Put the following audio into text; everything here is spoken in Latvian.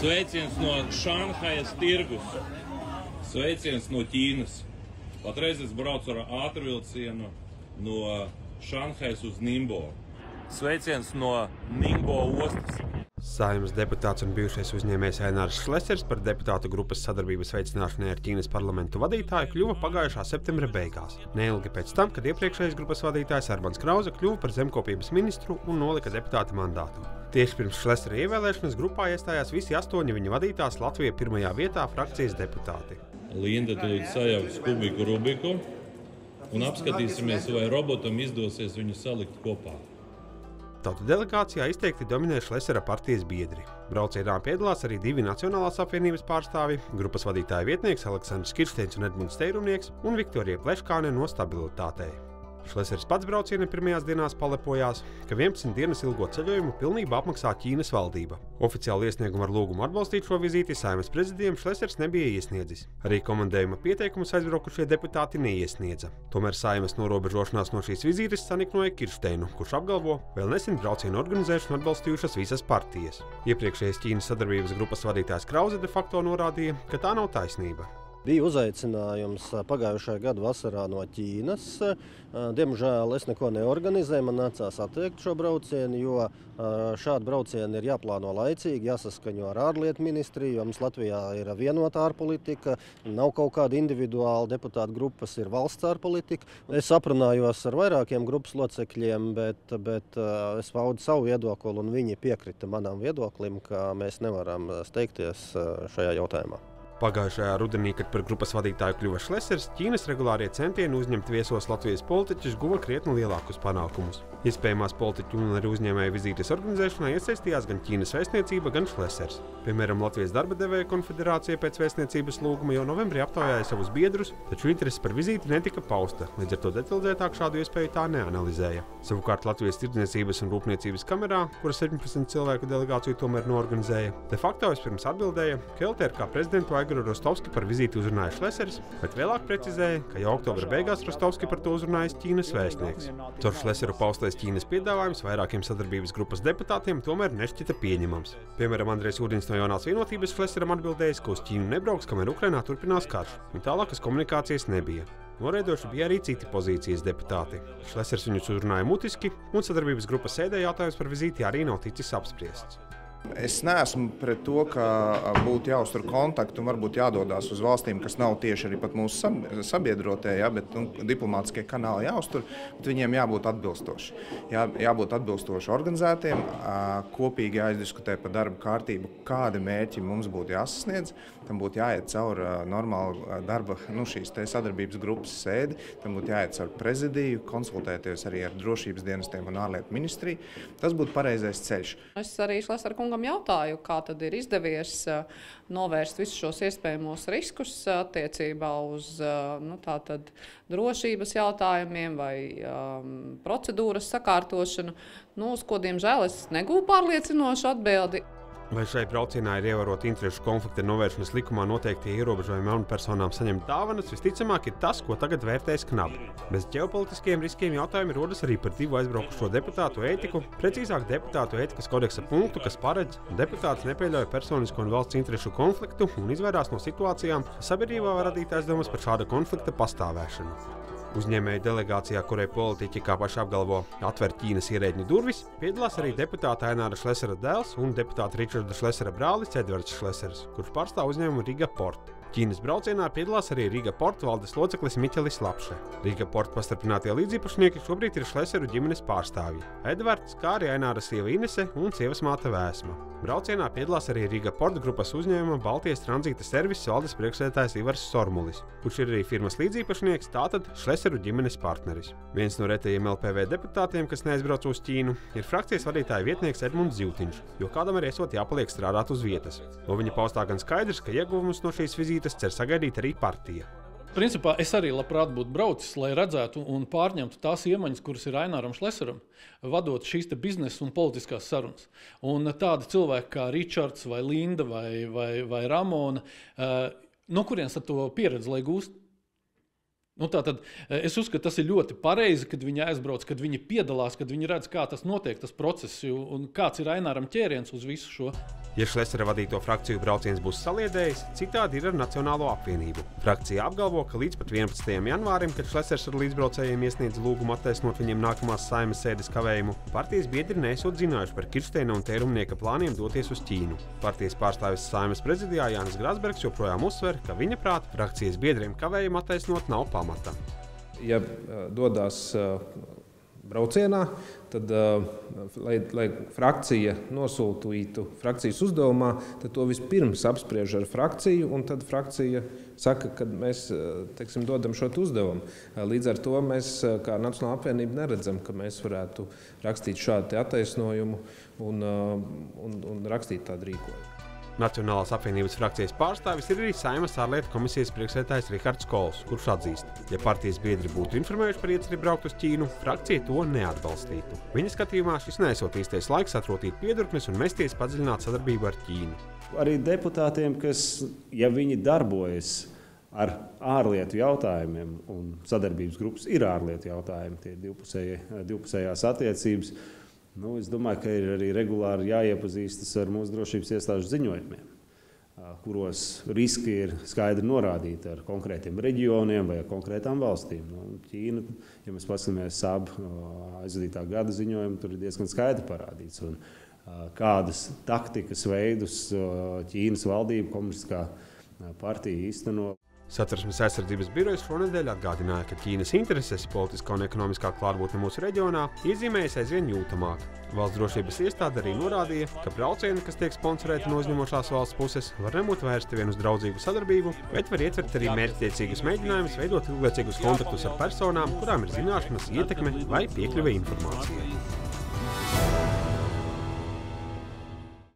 Sveiciens no Šanhajas tirgus. Sveiciens no Ķīnas. Patreiz es braucu ar ātrvilcienu no Šanhajas uz Nimbo. Sveiciens no Nimbo ostas. Saimnes deputāts un bijušais uzņēmējs Ainārs Šlesers par deputātu grupas sadarbības veicināšanai ar Ķīnas parlamentu vadītāju kļuva pagājušā septembra beigās. Neilgi pēc tam, kad iepriekšējais grupas vadītājs Arbans Krauze kļuva par zemkopības ministru un nolika deputāta mandātu. Tieši pirms Šlesera ievēlēšanas grupā iestājās visi astoņi viņa vadītās Latvijas pirmajā vietā frakcijas deputāti. Linda tūlīt sajauks kubiku rubiku un apskatīsimies, vai robotam izdosies viņu salikt kopā. Tautu delegācijā izteikti dominē Šlesera partijas biedri. Braucienā piedalās arī divi Nacionālās apvienības pārstāvji - grupas vadītāja vietnieks Aleksandrs Kirsteins un Edmunds Teirumnieks un Viktorija Pleškāne no stabilitātei. Šlesers pats brauciena pirmajās dienās palepojās, ka 11 dienas ilgo ceļojumu pilnībā apmaksā Ķīnas valdība. Oficiāli iesniegumu ar lūgumu atbalstīt šo vizīti saimnes prezidijam Šlesers nebija iesniedzis. Arī komandējuma pieteikumus aizbraukušie deputāti neiesniedza. Tomēr saimnes norobežošanās no šīs vizītes saniknoja Kirsteinu, kurš apgalvo, vēl nesen braucienu organizēšanu atbalstījušas visas partijas. Iepriekšējais Ķīnas sadarbības grupas vadītājs Krause de facto norādīja, ka tā nav taisnība. Bija uzaicinājums pagājušajā gada vasarā no Ķīnas. Diemžēl es neko neorganizēju. Man nācās atteikt šo braucienu, jo šādi braucieni ir jāplāno laicīgi, jāsaskaņo ar ārlietu ministriju. Mums Latvijā ir vienota ārpolitika, nav kaut kāda individuāla deputāta grupas, ir valsts ārpolitika. Es aprunājos ar vairākiem grupas locekļiem, bet, bet es paudu savu viedokli, un viņi piekrita manam viedoklim, ka mēs nevaram steigties šajā jautājumā. Pagājušajā rudenī, kad par grupas vadītāju kļuva Šlesers, Ķīnas regulārie centieni uzņemt viesos Latvijas politiķus guva krietni lielākus panākumus. Iespējamās politiķu un arī uzņēmēju vizītes organizēšanā iesaistījās gan Ķīnas vēstniecība, gan Šlesers. Piemēram, Latvijas darba devēja konfederācija pēc vēstniecības lūguma jau novembrī aptaujāja savus biedrus, taču interese par vizīti netika pausta, līdz ar to detalizētāk šādu iespēju tā neanalizēja. Savukārt Latvijas tirdzniecības un rūpniecības kamerā, kuras 17 cilvēku delegāciju tomēr norganizēja, de facto vispirms atbildēja, ka LTRK prezidentu Aigaru Rostovski par vizīti uzrunāja Šlesers, bet vēlāk precizēja, ka jau oktobra beigās Rostovski par to uzrunājis Ķīnas vēstnieks. Caur Šleseru paustais Ķīnas piedāvājums vairākiem sadarbības grupas deputātiem tomēr nešķita pieņemams. Piemēram, Andrejs Udins no jaunās vienotības Šleseram atbildējis, ka uz Ķīnu nebrauks, kamēr Ukrainā turpinās karš, un tālākas komunikācijas nebija. Noraidoši bija arī citi pozīcijas deputāti. Šlesers viņus uzrunāja mutiski, un sadarbības grupas sēdē jautājums par vizīti arī nav ticis apspriests. Es neesmu pret to, ka būtu jāuztur kontakti un varbūt jādodas uz valstīm, kas nav tieši arī mūsu sabiedrotie, ja, bet nu, diplomātiskie kanāli jāuztur, bet viņiem jābūt atbilstoši. Jā, jābūt atbilstoši organizētiem, kopīgi jāizdiskutē par darba kārtību, kādi mērķi mums būtu jāsasniedz. Tam būtu jāiet cauri normālu darba, nu, šīs sadarbības grupas sēdi, tam būtu jāiet cauri prezidiju, konsultēties arī ar drošības dienestiem un ārlietu ministriju. Tas būtu pareizais ceļš. Es arī Šlesar kungam jautāju, kā tad ir izdevies novērst visus šos iespējamos riskus attiecībā uz nu, tātad, drošības jautājumiem vai um, procedūras sakārtošanu. Nu, uz ko, diemžēl, es negūstu pārliecinošu atbildi. Vai šai braucienā ir ievērota interešu konflikta novēršanas likumā noteiktie ierobežojumi amatpersonām saņemt dāvanas, visticamāk, ir tas, ko tagad vērtēs knapi. Bez ģeopolitiskiem riskiem jautājumi rodas arī par divu aizbraukušo deputātu ētiku, precīzāk deputātu ētikas kodeksa punktu, kas paredz, ka deputāts nepieļauj personisko un valsts interešu konfliktu un izvairās no situācijām, ka sabiedrībā var radīt aizdomas par šāda konflikta pastāvēšanu. Uzņēmēju delegācijā, kurai politiķi, kā paši apgalvo, atver Ķīnas ierēģiņu durvis, piedalās arī deputāta Aināra Šlesera dēls un deputāta Ričarda Šlesera brālis Edvards Šlesers, kurš pārstāv uzņēmumu Riga Porta. Ķīnas braucienā piedalās arī Rīga porta valdes loceklis Miķelis Lapše. Rīga porta pastarpinātie līdziepašnieki šobrīd ir Šleseru ģimenes pārstāvji - Edvards, kā arī Aināra sieva Inese un sievas māte Vēsma. Braucienā piedalās arī Rīga porta grupas uzņēmuma Baltijas tranzīta servisa valdes priekšsēdētājs Ivars Sormulis, kurš ir arī firmas līdziepašnieks, tātad Šleseru ģimenes partneris. Viens no retajiem LPV deputātiem, kas neaizbrauc uz Ķīnu, ir frakcijas vadītāja vietnieks Edmunds Ziltiņš, jo kādam arī esot jāpaliek strādāt uz vietas. No viņa paustā gan skaidrs, ka ieguvumus no šīs vizītes vizītes cer sagaidīt arī partija. Principā es arī labprāt būtu braucis, lai redzētu un pārņemtu tās iemaņas, kuras ir Aināram Šlesaram, vadot šīs biznesa un politiskās sarunas. Un tādi cilvēki kā Ričards, vai Linda vai, vai, vai Ramona, uh, no kurienes to pieredzi lai gūst? Nu, tātad, es uzskatu, tas ir ļoti pareizi, kad viņi aizbrauc, kad viņi piedalās, kad viņi redz, kā tas notiek, tas process un kāds ir Aināram ķēriens uz visu šo. Ja Šlesera vadīto frakciju brauciens būs saliedējis, citādi ir ar Nacionālo apvienību. Frakcija apgalvo, ka līdz pat 11. janvārim, kad Šlesers ar līdzbraucējiem iesniedz lūgumu attaisnot viņiem nākamās saimas sēdes kavējumu, partijas biedri nesot zinājuši par Kirsteina un Tērumnieka plāniem doties uz Ķīnu. Partijas pārstāvis saimas prezidijā Jānis Grasbergs joprojām uzsver, ka viņa prāt frakcijas biedriem kavējumu attaisnot nav pamata. Ja dodas braucienā, tad, lai, lai frakcija nosūtītu frakcijas uzdevumā, tad to vispirms apspriež ar frakciju, un tad frakcija saka, ka mēs teiksim, dodam šo uzdevumu. Līdz ar to mēs, kā Nacionāla apvienība, neredzam, ka mēs varētu rakstīt šādu attaisnojumu un, un, un rakstīt tādu rīkojumu. Nacionālās apvienības frakcijas pārstāvis ir arī Saimas ārlietu komisijas priekšsēdētājs Rihards Kols, kurš atzīst, ja partijas biedri būtu informējuši par ieceri braukt uz Ķīnu, frakcija to neatbalstītu. Viņa skatījumā šis nesot īstais laiks atrotīt piedurknes un mesties padziļināt sadarbību ar Ķīnu. Arī deputātiem, kas, ja viņi darbojas ar ārlietu jautājumiem, un sadarbības grupas ir ārlietu jautājumi, tie ir divpusējās attiecības, Nu, es domāju, ka ir arī regulāri jāiepazīstas ar mūsu drošības iestāžu ziņojumiem, kuros riski ir skaidri norādīti ar konkrētiem reģioniem vai konkrētām valstīm. Nu, Ķīna, ja mēs paskatāmies sabu aizvadītā gada ziņojumu, tur ir diezgan skaidri parādīts. Un, kādas taktikas veidus Ķīnas valdība, komunistiskā partija īsteno. Satversmes aizsardzības birojas šonadēļ atgādināja, ka Ķīnas intereses politiskā un ekonomiskā klātbūtne mūsu reģionā iezīmējas aizvien jūtamāk. Valsts drošības iestāde arī norādīja, ka braucieni, kas tiek sponsorēti no uzņemošās valsts puses, var nebūt vērsti vien uz draudzīgu sadarbību, bet var ietvert arī mērķtiecīgus mēģinājumus veidot ilglaicīgus kontaktus ar personām, kurām ir zināšanas, ietekme vai piekļuve informācijai.